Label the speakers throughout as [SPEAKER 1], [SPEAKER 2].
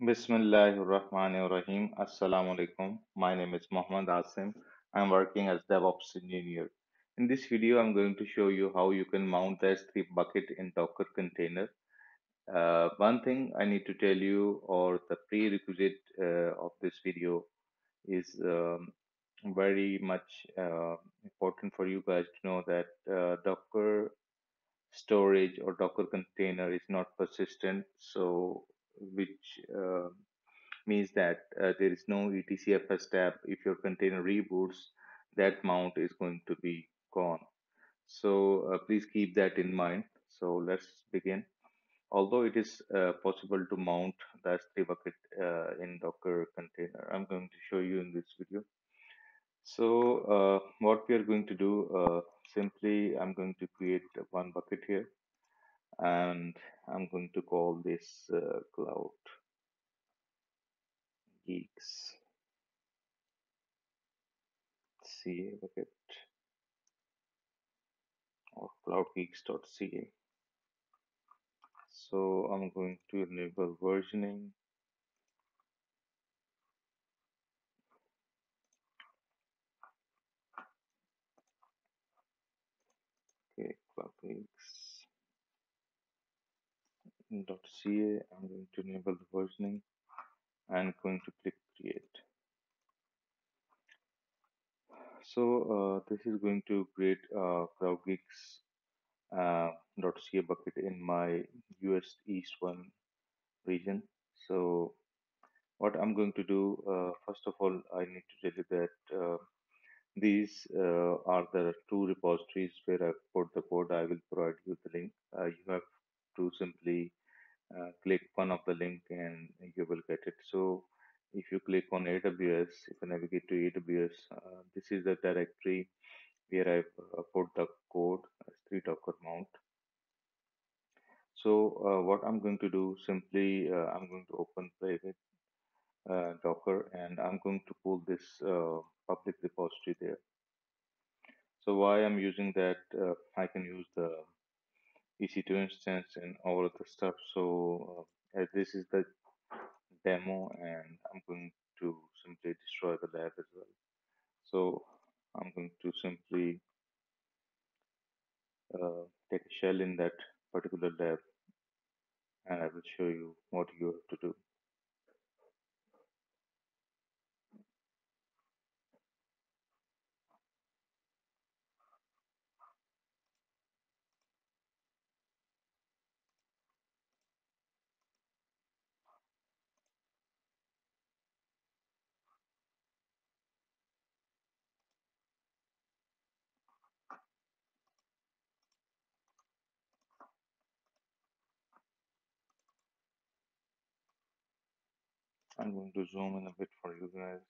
[SPEAKER 1] Bismillahirrahmanirrahim. Assalamu alaikum. My name is Mohammad Asim. I'm working as DevOps engineer. In this video, I'm going to show you how you can mount the S3 bucket in Docker container. Uh, one thing I need to tell you, or the prerequisite uh, of this video, is um, very much uh, important for you guys to know that uh, Docker storage or Docker container is not persistent. So, which uh, means that uh, there is no etc fstab. If your container reboots, that mount is going to be gone. So uh, please keep that in mind. So let's begin. Although it is uh, possible to mount the S3 bucket uh, in Docker container, I'm going to show you in this video. So uh, what we are going to do, simply I'm going to create one bucket here and I'm going to call this uh, Cloud Geeks CA bucket or cloudgeeks.ca. So I'm going to enable versioning. Okay, cloudgeeks.ca. I'm going to enable the versioning and going to click create. So uh, this is going to create uh, CloudGeeks uh, bucket in my US East one region. So what I'm going to do, uh, first of all, I need to tell you that uh, these uh, are the two repositories where I put the code. I will provide you the link. Uh, you have to simply uh, click one of the link and you will get it. So if you click on AWS, if you navigate to AWS, uh, this is the directory where I've uh, put the code S3 Docker mount. So uh, what I'm going to do simply, uh, I'm going to open private uh, Docker and I'm going to pull this uh, public repository there. So why I'm using that, uh, I can use the EC2 instance and all of the stuff. So uh, this is the demo and I'm going to simply destroy the lab as well. So I'm going to simply uh, take a shell in that particular lab and I will show you what you have to do. I'm going to zoom in a bit for you guys.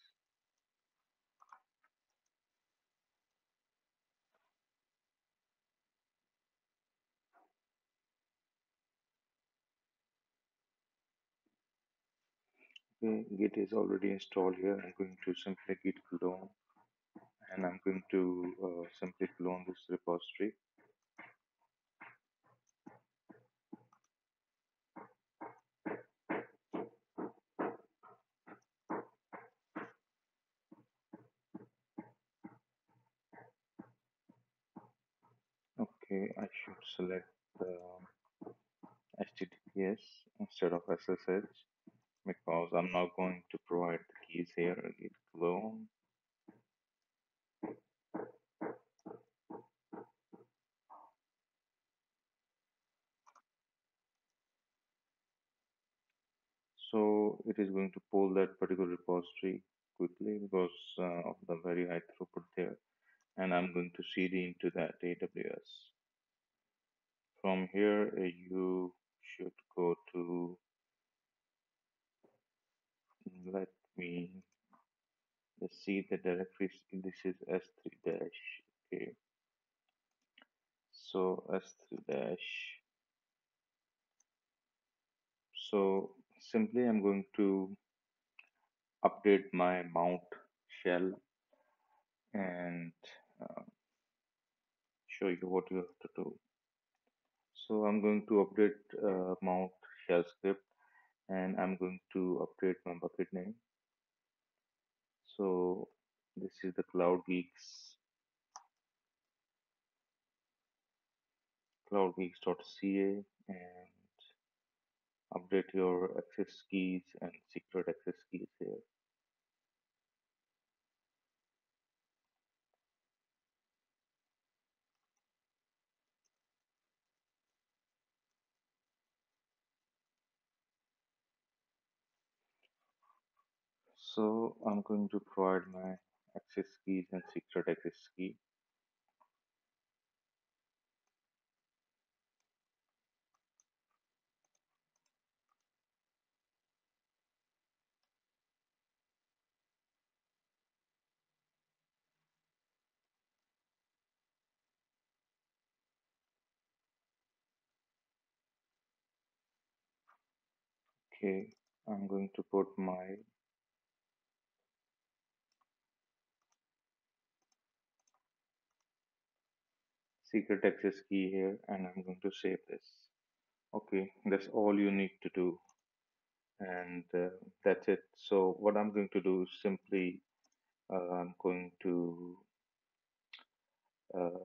[SPEAKER 1] Okay, Git is already installed here. I'm going to simply git clone and I'm going to uh, simply clone this repository. Okay, I should select the HTTPS instead of SSH because I'm not going to provide the keys here. Git clone. So it is going to pull that particular repository quickly because uh, of the very high throughput there. And I'm going to cd into that AWS. From here, uh, you should go to, let me let's see the directory. This is S3 dash. Okay. So S3 dash. So simply I'm going to update my mount shell and uh, show you what you have to do. So I'm going to update uh, mount shell script and I'm going to update my bucket name. So this is the Cloud Geeks cloudgeeks.ca and update your access keys and secret access keys here. So I'm going to provide my access keys and secret access key. Okay, I'm going to put my secret access key here and I'm going to save this. Okay, that's all you need to do and uh, that's it. So what I'm going to do is simply uh, I'm going to uh,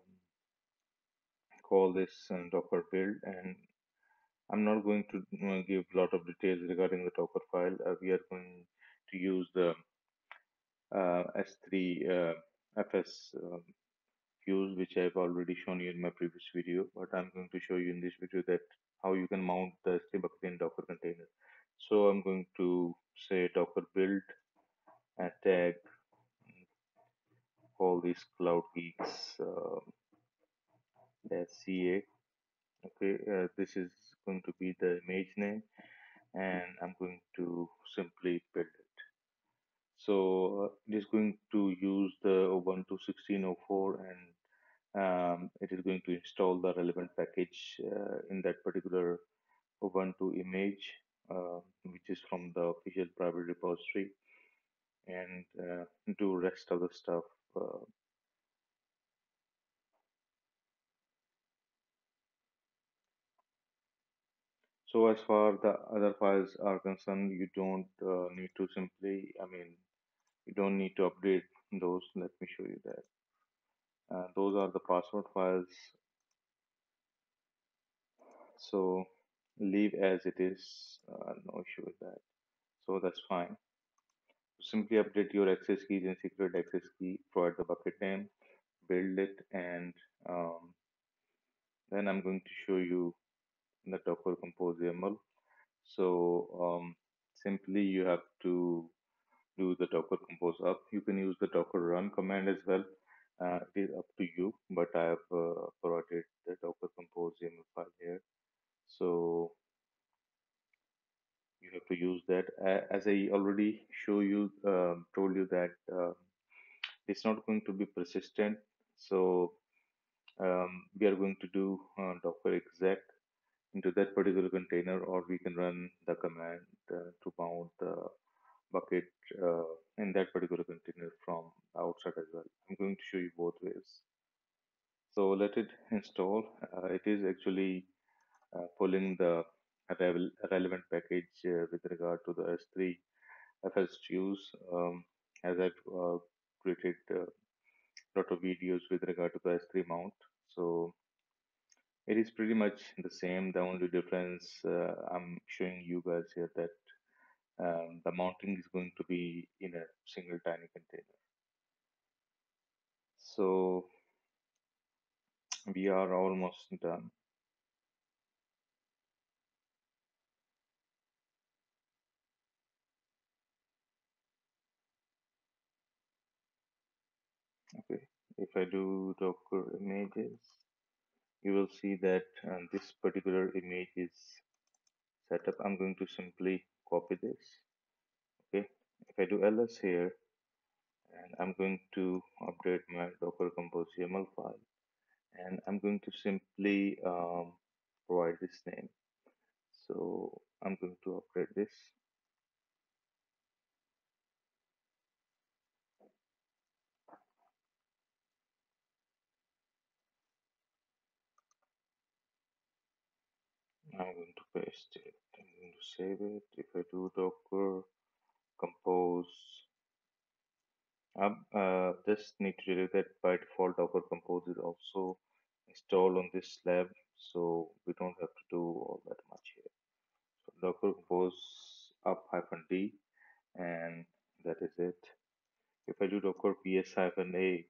[SPEAKER 1] call this docker build and I'm not going to give a lot of details regarding the docker file. Uh, we are going to use the uh, S3 uh, FS um, which I've already shown you in my previous video, but I'm going to show you in this video that how you can mount the S3 bucket in Docker container. So I'm going to say docker build and tag all these cloud geeks uh, ca okay uh, this is going to be the image name and i'm going to simply build so uh, it is going to use the ubuntu 1604 and um, it is going to install the relevant package uh, in that particular ubuntu image uh, which is from the official private repository and uh, do rest of the stuff uh, So as far the other files are concerned, you don't uh, need to simply, I mean, you don't need to update those. Let me show you that. Uh, those are the password files. So leave as it is, uh, no issue with that. So that's fine. Simply update your access keys and secret access key, provide the bucket name, build it, and um, then I'm going to show you the Docker Compose YAML. So um, simply you have to do the Docker Compose up. You can use the Docker run command as well. Uh, it is up to you, but I have uh, provided the Docker Compose YAML file here. So you have to use that. As I already show you, um, told you that uh, it's not going to be persistent. So um, we are going to do uh, Docker exec into that particular container, or we can run the command uh, to mount the bucket uh, in that particular container from outside as well. I'm going to show you both ways. So let it install. Uh, it is actually uh, pulling the relevant package uh, with regard to the S3 FSQs um, as I've uh, created a lot of videos with regard to the S3 mount. So it is pretty much the same. The only difference uh, I'm showing you guys here that um, the mounting is going to be in a single tiny container. So we are almost done. Okay, if I do Docker images, you will see that uh, this particular image is set up. I'm going to simply copy this. Okay, if I do ls here, and I'm going to update my Docker Compose YAML file, and I'm going to simply um, provide this name. So I'm going to update this. I'm going to paste it. I'm going to save it. If I do docker compose, um, uh, just need to you that by default Docker Compose is also installed on this slab, so we don't have to do all that much here. So Docker Compose up hyphen D, and that is it. If I do Docker PS hyphen A,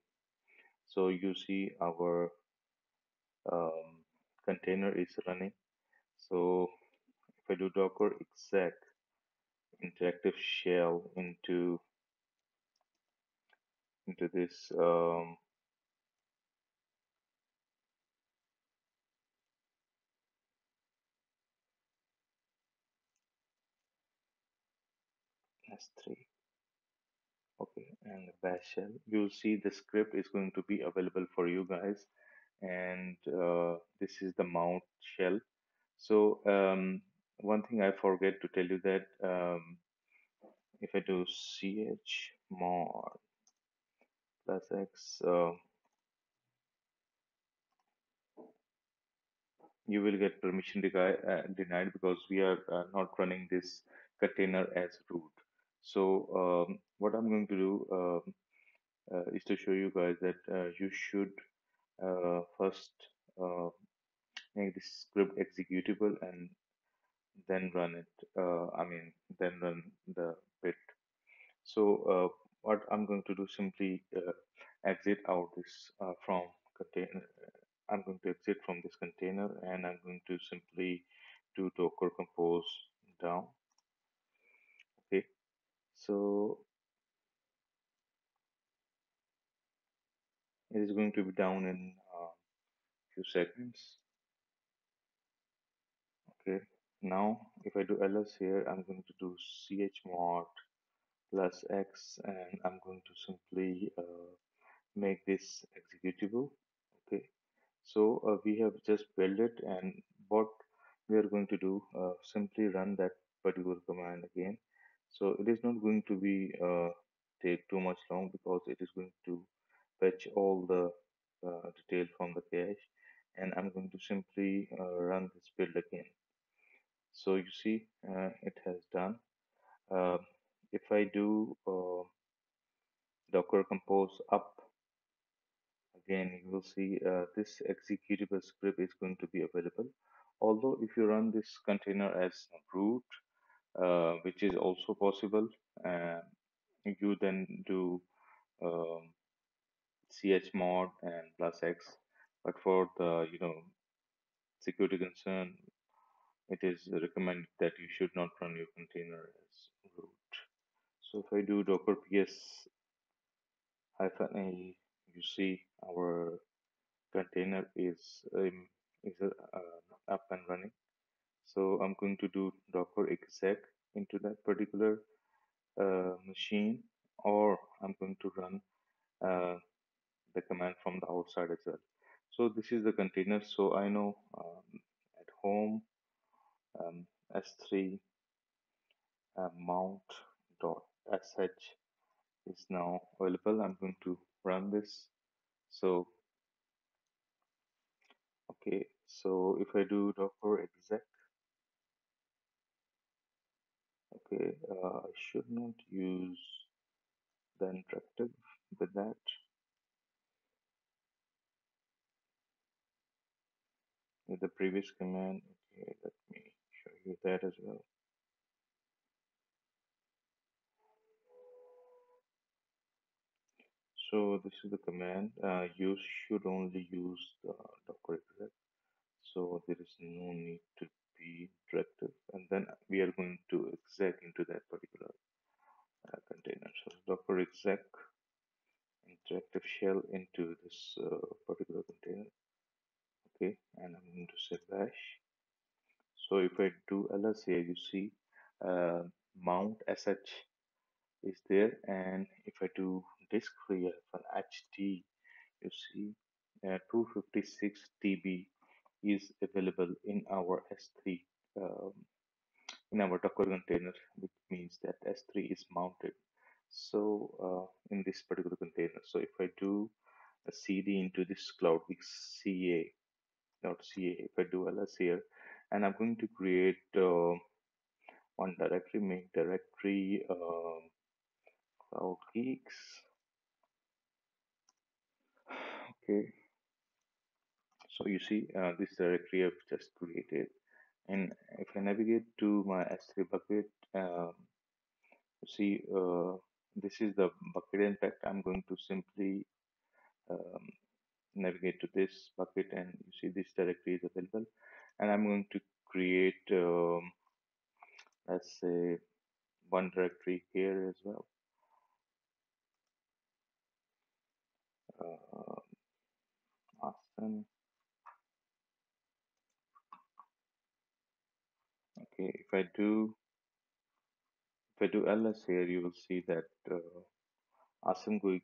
[SPEAKER 1] so you see our um, container is running. So if I do Docker exec interactive shell into into this um, S3 okay and bash shell you'll see the script is going to be available for you guys. And uh, this is the mount shell so um, one thing I forget to tell you that um, if I do chmod plus x uh, you will get permission deni- uh, denied because we are uh, not running this container as root. So um, what I'm going to do um, uh, is to show you guys that uh, you should uh, first uh, make this script executable and then run it. Uh, I mean, then run the bit. So uh, what I'm going to do simply uh, exit out this uh, from container. I'm going to exit from this container and I'm going to simply do docker compose down. Okay, so it is going to be down in a few seconds. Okay, now if I do ls here, I'm going to do chmod plus x and I'm going to simply uh, make this executable okay? So uh, we have just built it and what we are going to do uh, simply run that particular command again. So it is not going to be uh, take too much long because it is going to fetch all the uh, detail from the cache and I'm going to simply uh, run this build again so you see uh, it has done. Uh, if I do uh, docker compose up again you will see uh, this executable script is going to be available. Although if you run this container as root uh, which is also possible uh, you then do um, chmod and plus x. But for the you know security concern it is recommended that you should not run your container as root so if i do docker ps hyphen a you see our container is um, is uh, up and running. So I'm going to do docker exec into that particular uh, machine, or I'm going to run uh, the command from the outside as well. So this is the container. So I know um, at home um, s3 uh, mount dot sh is now available. I'm going to run this. So okay, so if I do docker exec Okay, uh, I should not use the interactive with that. With the previous command, okay, let me show you that as well. So this is the command. Uh, you should only use the docker exec. So there is no need to be interactive. And then we are going to exec into that particular uh, container. So docker exec interactive shell into this uh, particular container. Okay, and I'm going to say bash So if I do ls here, you see uh, mount sh is there, and if I do disk free for HD you see uh, 256 TB is available in our S3 um, in our Docker container, which means that S3 is mounted. So uh, in this particular container, so if I do a cd into this cloud ca dot ca, if I do ls here, and I'm going to create uh, one directory, make directory um, cloud geeks. Okay, so you see uh, this directory I've just created, and if I navigate to my S3 bucket, um, see uh, this is the bucket. In fact, I'm going to simply um, navigate to this bucket, and you see this directory is available, and I'm going to create, um, let's say, one directory here as well. Uh, awesome. Okay, if I do I do ls here, you will see that uh, awesome going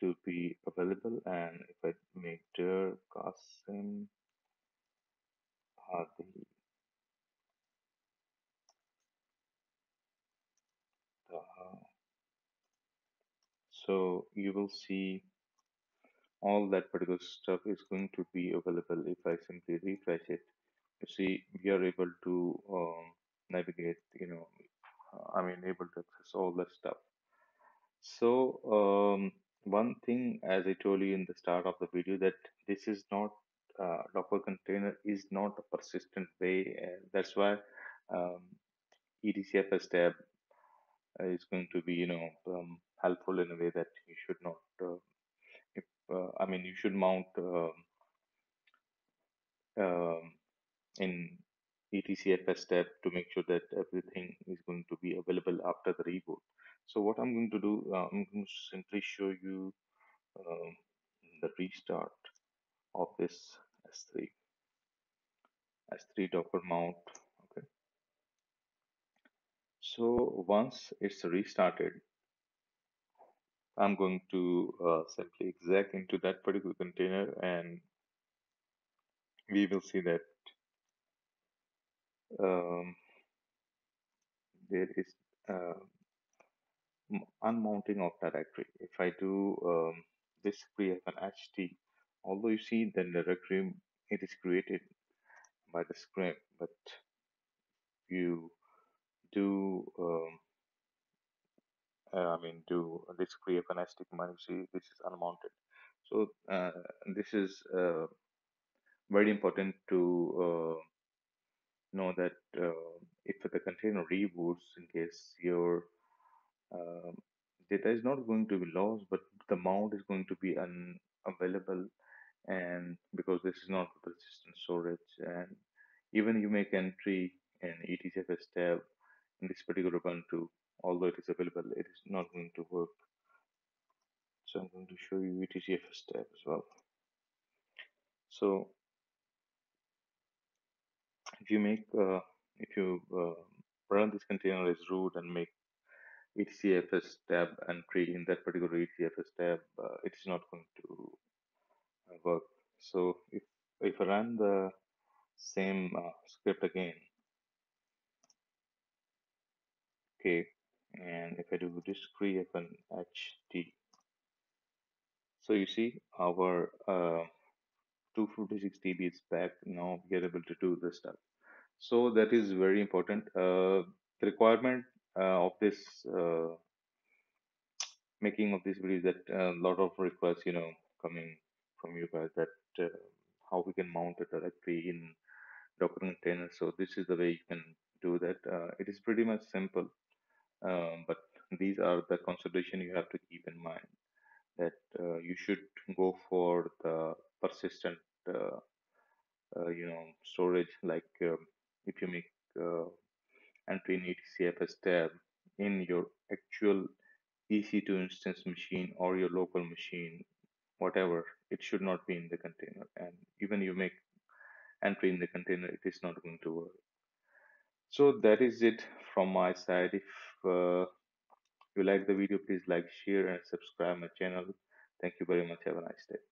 [SPEAKER 1] to be available, and if I make dir Qasim Hadi so you will see all that particular stuff is going to be available if I simply refresh it. You see, we are able to um, navigate, you know, uh, I mean, able to access all that stuff. So, um, one thing, as I told you in the start of the video, that this is not uh, Docker container is not a persistent way. Uh, that's why um, etc fstab is going to be, you know, um, helpful in a way that you should not. If, uh, I mean, you should mount um, um, in etc fstab to make sure that everything is going to be available after the reboot. So what I'm going to do, uh, I'm going to simply show you um, the restart of this S3 S3 Docker mount. Okay, so once it's restarted, I'm going to uh, simply exec into that particular container, and we will see that um, there is uh, unmounting of directory. If I do um, this create an ht, although you see the directory it is created by the script, but you do um, uh, I mean do this create an ht command, you see this is unmounted. So uh, this is uh, very important to uh, know that uh, if the container reboots in case your um, data is not going to be lost, but the mount is going to be unavailable, and because this is not persistent storage, and even you make entry in etc fstab in this particular Ubuntu, although it is available, it is not going to work. So I'm going to show you etc fstab as well. So if you make uh, if you uh, run this container as root and make etc fstab and entry in that particular etc fstab, uh, it is not going to uh, work. So if if I run the same uh, script again, okay, and if I do this create an ht, so you see our uh, 256 TB is back. Now we are able to do this stuff. So that is very important. Uh, the requirement uh, of this uh, making of this video is that a lot of requests, you know, coming from you guys that uh, how we can mount a directory in Docker container. So this is the way you can do that. Uh, it is pretty much simple, um, but these are the consideration you have to keep in mind that uh, you should go for the persistent uh, uh, you know storage like um, if you make uh, entry in etc fstab in your actual ec2 instance machine or your local machine whatever it should not be in the container. And even you make entry in the container it is not going to work. So that is it from my side. If uh, you like the video please like share and subscribe my channel. Thank you very much. Have a nice day